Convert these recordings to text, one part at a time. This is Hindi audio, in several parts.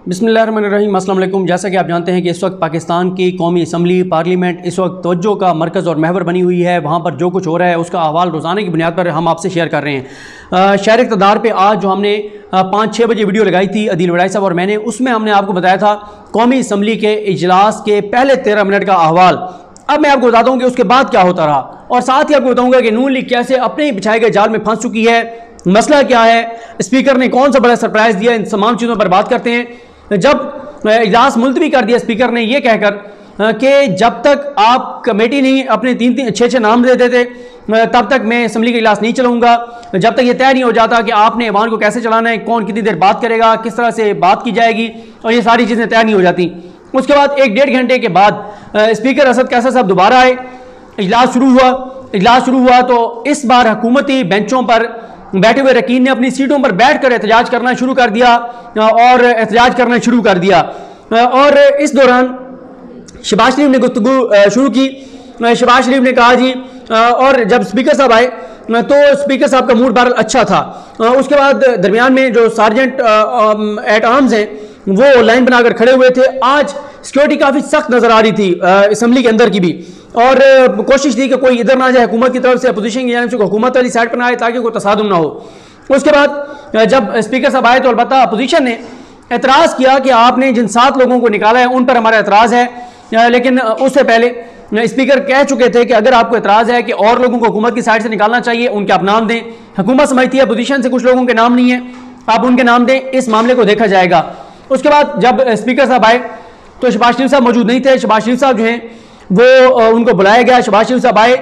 अस्सलाम वालेकुम जैसा कि आप जानते हैं कि इस वक्त पाकिस्तान की कौमी असम्बली, पार्लियामेंट इस वक्त तवज्जो का मरकज़ और महवर बनी हुई है। वहाँ पर जो कुछ हो रहा है, उसका अहवाल रोज़ाना की बुनियाद पर हम आपसे शेयर कर रहे हैं। शहर इकतदार पर आज जो हमने पाँच छः बजे वीडियो लगाई थी, अदील वड़ाई साहब और मैंने, उसमें हमने आपको बताया था कौमी असम्बली के इजलास के पहले तेरह मिनट का अहवाल। अब मैं आपको बताता हूँ कि उसके बाद क्या होता रहा और साथ ही आपको बताऊँगा कि नून लीग कैसे अपने ही बिछाए गए जाल में फंस चुकी है। मसला क्या है? स्पीकर ने कौन सा बड़ा सरप्राइज़ दिया? इन तमाम चीज़ों पर बात करते हैं। जब इजलास मुलतवी कर दिया स्पीकर ने यह कहकर कि जब तक आप कमेटी नहीं, अपने तीन तीन छः छः नाम देते तब तक मैं असम्बली का इजलास नहीं चलाऊँगा। जब तक ये तय नहीं हो जाता कि आपने ईवान को कैसे चलाना है, कौन कितनी देर बात करेगा, किस तरह से बात की जाएगी, और ये सारी चीज़ें तय नहीं हो जाती। उसके बाद एक डेढ़ घंटे के बाद स्पीकर असद कैसा साहब दोबारा आए। इजलास शुरू हुआ। इजलास शुरू हुआ तो इस बार हुकूमती बेंचों पर बैठे हुए रकीन ने अपनी सीटों पर बैठ कर एहतजाज करना शुरू कर दिया, और एहतजाज करना शुरू कर दिया। और इस दौरान शबाज शरीफ ने गुफ्तु शुरू की। शबाज शरीफ ने कहा, जी और जब स्पीकर साहब आए तो स्पीकर साहब का मूड बहरल अच्छा था। उसके बाद दरमियान में जो सार्जेंट एट आर्म्स हैं वो लाइन बनाकर खड़े हुए थे। आज सिक्योरिटी काफ़ी सख्त नज़र आ रही थी असम्बली के अंदर की भी। और कोशिश थी कि कोई इधर ना जाए, हुकूमत की तरफ़ से अपोजिशन की जानब से हुकूमत वाली साइड पर ना आए ताकि कोई तसादम ना हो। उसके बाद जब स्पीकर साहब आए तो अलबत्त अपोजिशन ने एतराज़ किया कि आपने जिन सात लोगों को निकाला है, उन पर हमारा एतराज़ है। लेकिन उससे पहले स्पीकर कह चुके थे कि अगर आपको एतराज़ है कि और लोगों को हुकूमत की साइड से निकालना चाहिए, उनके आप नाम दें। हुकूमत समझती है अपोजिशन से कुछ लोगों के नाम नहीं है। आप उनके नाम दें, इस मामले को देखा जाएगा। उसके बाद जब स्पीकर साहब आए तो शबाज शरीफ साहब मौजूद नहीं थे। शबाज शरीफ साहब जो हैं, वो उनको बुलाया गया। शबाज शरीफ साहब आए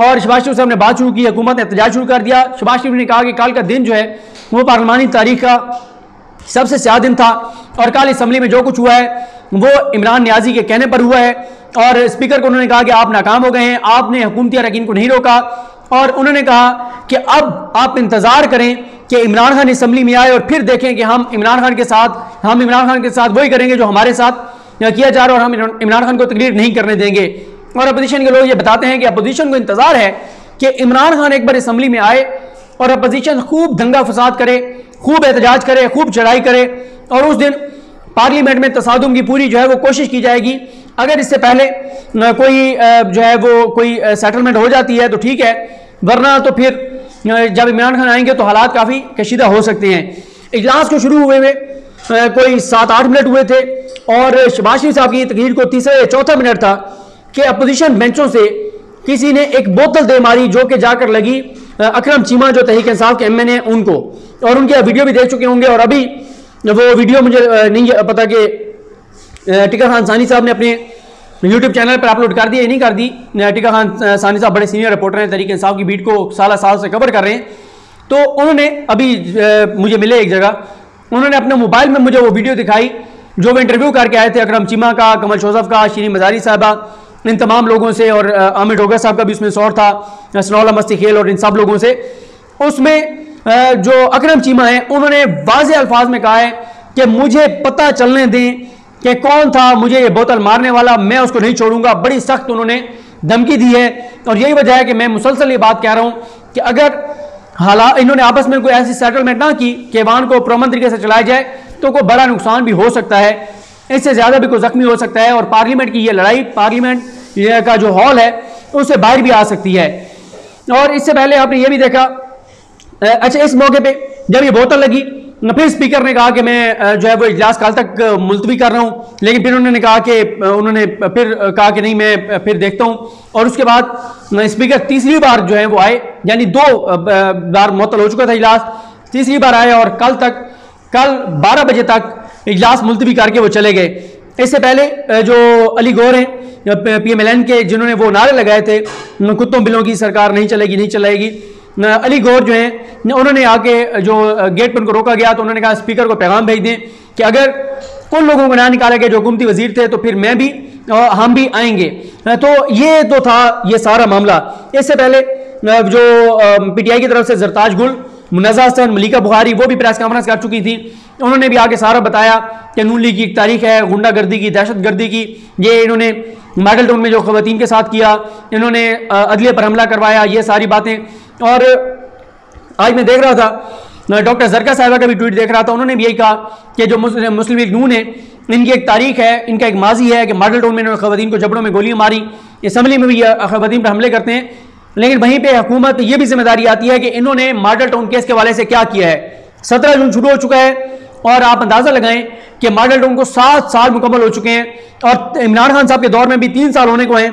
और शबाज शरीफ साहब ने बात शुरू की, हुकूमत ने एहतजाज शुरू कर दिया। शबाज शरीफ ने कहा कि कल का दिन जो है, वो पार्लिमानी तारीख का सबसे स्याह दिन था और कल इसम्बली में जो कुछ हुआ है, वो इमरान न्याजी के कहने पर हुआ है और स्पीकर को उन्होंने कहा कि आप नाकाम हो गए हैं, आपने हुकूमती अरकिन को नहीं रोका। और उन्होंने कहा कि अब आप इंतज़ार करें कि इमरान खान असम्बली में आए और फिर देखें कि हम इमरान खान के साथ, हम इमरान खान के साथ वही करेंगे जो हमारे साथ किया जा रहा और हम इमरान खान को तकरीर नहीं करने देंगे। और अपोजिशन के लोग ये बताते हैं कि अपोजिशन को इंतज़ार है कि इमरान खान एक बार इसम्बली में आए और अपोजिशन खूब दंगा फसाद करे, खूब एहतजाज करे, खूब चढ़ाई करे और उस दिन पार्लियामेंट में तसादम की पूरी जो है वो कोशिश की जाएगी अगर इससे पहले कोई जो है वो कोई सेटलमेंट हो जाती है तो ठीक है। वरना तो फिर जब इमरान खान आएँगे तो हालात काफ़ी कशीदा हो सकते हैं। इजलास को शुरू हुए हुए कोई सात आठ मिनट हुए थे, और शबाज शरीफ साहब की तकरीर को तीसरा या चौथा मिनट था कि अपोजिशन बेंचों से किसी ने एक बोतल दे मारी, जो कि जाकर लगी अकरम चीमा, जो तहरीक इंसाफ के एम एन ए उनको। और उनके वीडियो भी देख चुके होंगे, और अभी वो वीडियो मुझे नहीं पता कि टिका खान सानी साहब ने अपने यूट्यूब चैनल पर अपलोड कर दी, या नहीं कर दी। टिका खान सानी साहब बड़े सीनियर रिपोर्टर हैं, तरीके साहब की बीट को साल साल से कवर कर रहे हैं। तो उन्होंने, अभी मुझे मिले एक जगह, उन्होंने अपने मोबाइल में मुझे वो वीडियो दिखाई, जो वो इंटरव्यू करके आए थे, अकरम चीमा का, कमल शोजफ का, शीरी मजारी साहबा, इन तमाम लोगों से, और आमिर डोगर साहब का भी उसमें शौर था सनौला मस्ती खेल और इन सब लोगों से। उसमें जो अकरम चीमा है, उन्होंने वाज अल्फाज में कहा है कि मुझे पता चलने दें कि कौन था मुझे ये बोतल मारने वाला, मैं उसको नहीं छोड़ूँगा। बड़ी सख्त उन्होंने धमकी दी है। और यही वजह है कि मैं मुसलसल ये बात कह रहा हूँ कि अगर हालात इन्होंने आपस में कोई ऐसी सेटलमेंट ना की कि वाहन को प्रमन तरीके से चलाया जाए तो कोई बड़ा नुकसान भी हो सकता है। इससे ज़्यादा भी कोई जख्मी हो सकता है। और पार्लियामेंट की ये लड़ाई, पार्लियामेंट का जो हॉल है, उससे बाहर भी आ सकती है। और इससे पहले आपने ये भी देखा अच्छा इस मौके पर जब ये बोतल लगी फिर स्पीकर ने कहा कि मैं जो है वो इजलास कल तक मुलतवी कर रहा हूँ। लेकिन फिर उन्होंने कहा कि उन्होंने फिर कहा कि नहीं, मैं फिर देखता हूँ। और उसके बाद स्पीकर तीसरी बार जो है वो आए। यानी दो बार मुतल हो चुका था इजलास। तीसरी बार आए और कल तक, कल 12 बजे तक इजलास मुलतवी करके वो चले गए। इससे पहले जो अली गौर हैं पी एम एल एन के, जिन्होंने वो नारे लगाए थे कुत्तों बिलों की सरकार नहीं चलेगी नहीं चलेगी अली गौर जो हैं उन्होंने आके जो गेट पर उनको रोका गया तो उन्होंने कहा, स्पीकर को पैगाम भेज दें कि अगर उन लोगों को ना निकाला गया जो हुकूमती वज़ीर थे तो फिर मैं भी और हम भी आएँगे। तो ये तो था, ये सारा मामला। इससे पहले जो पीटीआई की तरफ़ से जरताज गुल मुनजा हसन, मलिका बुहारी वो भी प्रेस कॉन्फ्रेंस कर चुकी थी। उन्होंने भी आगे सारा बताया कि नून लीग की एक तारीख है, गुंडागर्दी की दहशत गर्दी की। ये इन्होंने मॉडल टाउन में जो खवतिन के साथ किया, इन्होंने अदलिया पर हमला करवाया, ये सारी बातें। और आज मैं देख रहा था डॉक्टर जरका साहबा का भी ट्वीट देख रहा था, उन्होंने भी यही कहा कि जो मुस्लिम लीग नून है, इनकी एक तारीख है, इनका एक माजी है कि मॉडल टाउन में इन्होंने खवतिन को जबड़ों में गोलियाँ मारी। असम्बली में भी खवतिन पर हमले करते हैं। लेकिन वहीं पर हुकूमत ये भी ज़िम्मेदारी आती है कि इन्होंने मॉडल टाउन केस के वाले से क्या किया है। सत्रह जून शुरू हो चुका है और आप अंदाज़ा लगाएँ कि मॉडल टाउन को सात साल मुकम्मल हो चुके हैं और इमरान खान साहब के दौर में भी तीन साल होने को हैं।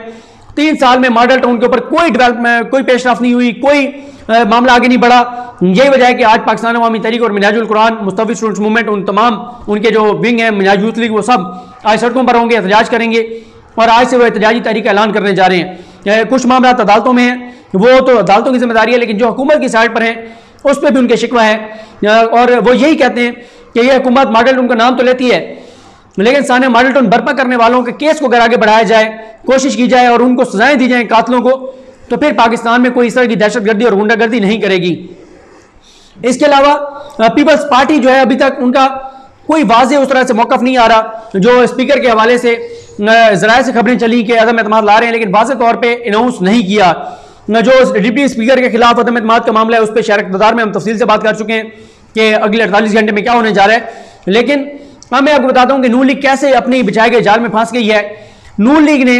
तीन साल में मॉडल टाउन के ऊपर कोई डेवलपमेंट कोई पेशरफ नहीं हुई कोई आ, मामला आगे नहीं बढ़ा। यही वजह है कि आज पाकिस्तान अवामी तरीक और मिनाजुल कुरान मुस्तफ़ी स्टूडेंट्स मूवमेंट उन तमाम उनके जो विंग हैं मिनाज यूथ लीग वो सब आज सड़कों पर होंगे एहतजाज करेंगे और आज से वो एहतजाजी तहरीक ऐलान करने जा रहे हैं। कुछ मामला अदालतों में हैं। वो तो अदालतों की ज़िम्मेदारी है लेकिन जो हुकूमत की साइड पर हैं उस पर भी उनके शिकवा है। और वो यही कहते हैं कि ये हुकूमत मॉडल उनका नाम तो लेती है लेकिन सामने मॉडल टाउन बर्पा करने वालों के केस को अगर आगे बढ़ाया जाए, कोशिश की जाए और उनको सजाएँ दी जाए कातलों को तो फिर पाकिस्तान में कोई इस तरह की दहशतगर्दी और गुंडागर्दी नहीं करेगी। इसके अलावा पीपल्स पार्टी जो है अभी तक उनका कोई वाज उस तरह से मौकफ नहीं आ रहा, जो स्पीकर के हवाले से जराए से खबरें चली कि अदम अतमाद ला रहे हैं, लेकिन वाज तौर पर अनाउंस नहीं किया। जो डिप्टी स्पीकर के खिलाफ अदम अतमाद का मामला है, उस पर शहर इकतदार में हम तफसील से बात कर चुके हैं कि अगले अड़तालीस घंटे में क्या होने जा रहा है। लेकिन अब मैं आपको बताता हूँ कि नून लीग कैसे अपनी बिछाए गए जाल में फंस गई है। नू लीग ने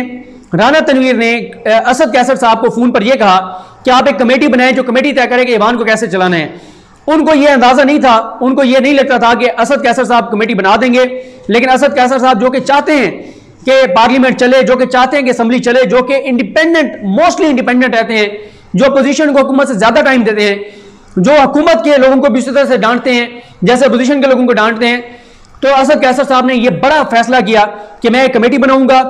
राना तनवीर ने असद कैसर साहब को फ़ोन पर यह कहा कि आप एक कमेटी बनाएँ जो कमेटी तय करे कि ईवान को कैसे चलाना है। उनको यह अंदाज़ा नहीं था, उनको यह नहीं लगता था कि असद कैसर साहब कमेटी बना देंगे, लेकिन असद कैसर साहब जो कि चाहते हैं कि पार्लियामेंट चले, जो कि चाहते हैं कि असम्बली चले, जो कि इंडिपेंडेंट, मोस्टली इंडिपेंडेंट रहते हैं, जो अपोजिशन को हुकूमत से ज़्यादा टाइम देते हैं, जो हुकूमत के लोगों को भी तरह से डांटते हैं, जैसे अपोजिशन के लोगों को डांटते हैं तो असद कैसर साहब ने यह बड़ा फैसला किया कि मैं एक कमेटी बनाऊँगा।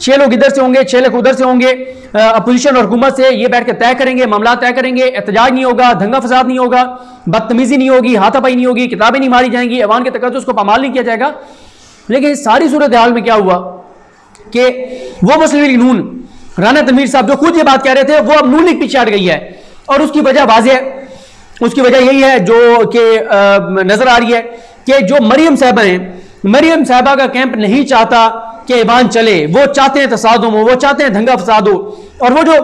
छह लोग इधर से होंगे, छह लोग उधर से होंगे। अपोजिशन और हुकूमत से ये बैठ के तय करेंगे, मामला तय करेंगे। एहतजाज नहीं होगा, दंगा फसाद नहीं होगा, बदतमीजी नहीं होगी, हाथापाई नहीं होगी, किताबें नहीं मारी जाएँगी अवान के तक उसको पामाल नहीं किया जाएगा। लेकिन सारी सूरत हाल में क्या हुआ कि वो मुस्लिम लीग नून, राना तमीर साहब जो खुद ये बात कह रहे थे, वो अब नून लीग पीछे हट गई है। और उसकी वजह वाजह है। उसकी वजह यही है जो कि नज़र आ रही है कि जो मरियम साहबा हैं, मरियम साहबा का कैंप नहीं चाहता कि ईमान चले। वो चाहते हैं तसादुम हो, वो चाहते हैं दंगा फसाद हो। और वो जो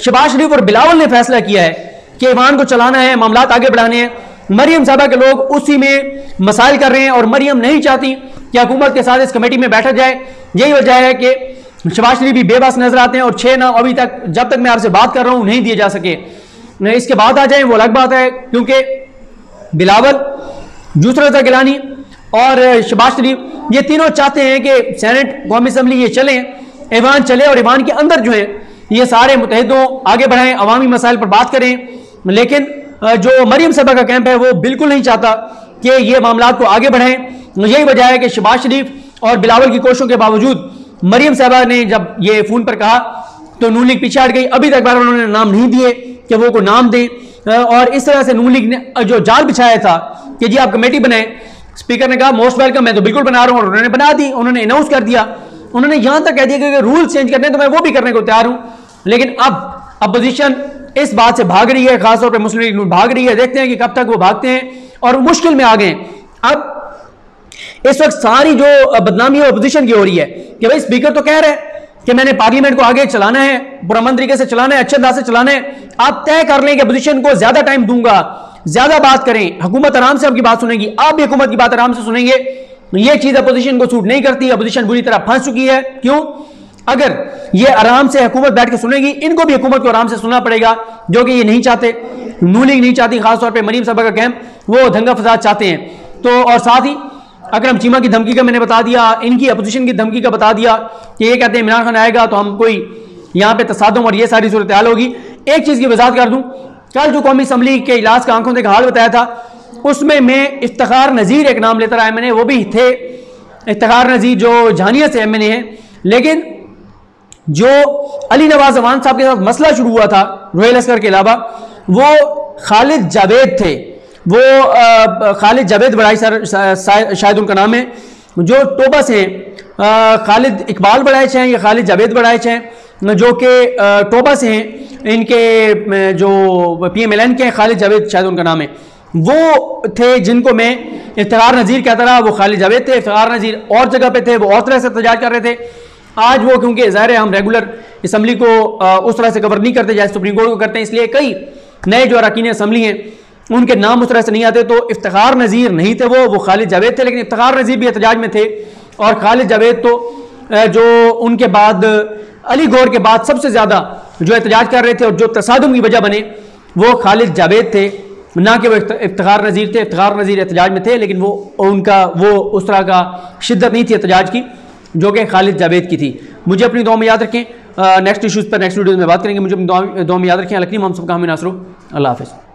शबाज शरीफ और बिलावल ने फैसला किया है कि ईमान को चलाना है मामला आगे बढ़ाने हैं, मरियम साहबा के लोग उसी में मसाइल कर रहे हैं और मरियम नहीं चाहती कि हुकूमत के साथ इस कमेटी में बैठा जाए। यही वजह है कि शबाज शरीफ भी बेबस नज़र आते हैं और छह नाम अभी तक, जब तक मैं आपसे बात कर रहा हूँ, नहीं दिए जा सके। इसके बाद आ जाए, वो अलग बात है, क्योंकि बिलावल जूसर रजा गिलानी और शबाज शरीफ ये तीनों चाहते हैं कि सेनेट कौमी असम्बली ये चले ईवान चले और ईवान के अंदर जो है, ये सारे मुतहदों आगे बढ़ाएँ, अवामी मसाइल पर बात करें। लेकिन जो मरीम सभा का कैंप है, वो बिल्कुल नहीं चाहता कि ये मामला को आगे बढ़ाएँ। यही वजह है कि शबाज शरीफ और बिलावल की कोशिशों के बावजूद मरीम साहबा ने जब ये फ़ोन पर कहा तो नून लीग पीछे हट गई। अभी तक बार उन्होंने नाम नहीं दिए कि वो को नाम दें। और इस तरह से नून लीग ने जो जाल बिछाया था कि जी आप कमेटी बनाए स्पीकर ने कहा मोस्ट वेलकम मैं तो बिल्कुल बना रहा हूँ। उन्होंने बना दी, उन्होंने अनाउंस कर दिया। उन्होंने यहाँ तक कह दिया कि रूल चेंज करने तो मैं वो भी करने को तैयार हूँ। लेकिन अब अपोजिशन इस बात से भाग रही है, खासतौर पर मुस्लिम लीग भाग रही है। देखते हैं कि कब तक वो भागते हैं और मुश्किल में आ गए। अब इस वक्त सारी जो बदनामी है अपोजिशन की हो रही है कि भाई स्पीकर तो कह रहे हैं। कि मैंने पार्लियामेंट को आगे चलाना है पुरमन तरीके से चलाना है अच्छे अंदाज से चलाना है, आप तय कर लें कि अपोजिशन को ज़्यादा टाइम दूँगा, ज़्यादा बात करें, हुकूमत आराम से आपकी बात सुनेगी, आप भी हुकूमत की बात आराम से सुनेंगे ये चीज़ अपोजिशन को सूट नहीं करती अपोजिशन बुरी तरह फंस चुकी है, क्यों? अगर ये आराम से हुकूमत बैठ के सुनेगी, इनको भी हुकूमत को आराम से सुनना पड़ेगा, जो कि ये नहीं चाहते नू लीग नहीं चाहती, खासतौर पर मरीम सभा का कैंप वो दंगा फसाद चाहते हैं। तो और साथ ही अकरम चीमा की धमकी का मैंने बता दिया, इनकी अपोजिशन की धमकी का बता दिया कि ये कहते हैं इमरान खान आएगा तो हम कोई यहाँ पे तसादम और ये सारी सूरत हाल होगी। एक चीज़ की वजाहत कर दूँ, कल जो कौमी असम्बली के इलाज का आँखों का हाल बताया था, उसमें मैं इफ्तार नज़ीर एक नाम लेकर आया मैंने वो भी थे। इफ्तार नज़ीर जो झानिया से एम एन ए हैं, लेकिन जो अली नवाज़ अवान साहब के साथ मसला शुरू हुआ था, रोयल असकर के अलावा, वो खालिद जावेद थे। वो खालिद जावेद बड़ाई सर शायद उनका नाम है, जो टोबा से खालिद इकबाल बड़ाइच हैं या खालिद जावेद बड़ाइच हैं, जो कि टोबा से हैं, इनके जो पी एम एल एन के हैं, खालिद जावेद शायद उनका नाम है। वो थे जिनको मैं इफ्तार नज़ीर कहता रहा, वो खालिद जावेद थे, इफ्तार नज़ीर और जगह पे थे, वो और तरह से एहतजाज कर रहे थे। आज वो क्योंकि ज़ाहिर है हम रेगुलर इसम्बली को उस तरह से कवर नहीं करते जैसे सुप्रीम कोर्ट को करते हैं, इसलिए कई नए जो अरकान असम्बली हैं उनके नाम उस तरह से नहीं आते तो इफ्तार नज़ीर नहीं थे वो वो खालिद जावेद थे, लेकिन इफ्तार नज़ीर भी एहतजाज में थे। और खालिद जावेद तो जो उनके बाद, अली गौर के बाद सबसे ज़्यादा जो एहतजाज कर रहे थे और जो तसादम की वजह बने, वो खालिद जावेद थे। ना कि वो इफ्तार नज़ीर थे इफ्तार नज़ीर एहतजाज में थे, लेकिन वो, उनका, वो उस तरह का शिद्दत नहीं थी एहतजाज की, जो कि खालिद जावेद की थी। मुझे अपनी दुआ में याद रखें। नेक्स्ट इशूज़ पर नेक्स्ट वीडियो में बात करेंगे। मुझे अपनी दुआ में याद रखें। अलकनी हम सबका हमें नासरो अल्लाह हाफ़